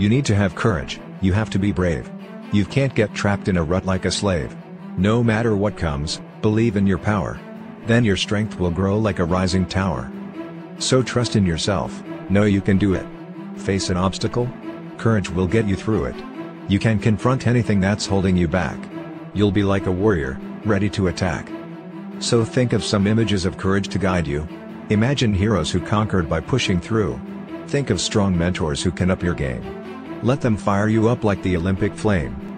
You need to have courage, you have to be brave. You can't get trapped in a rut like a slave. No matter what comes, believe in your power. Then your strength will grow like a rising tower. So trust in yourself, know you can do it. Face an obstacle? Courage will get you through it. You can confront anything that's holding you back. You'll be like a warrior, ready to attack. So think of some images of courage to guide you. Imagine heroes who conquered by pushing through. Think of strong mentors who can up your game. Let them fire you up like the Olympic flame.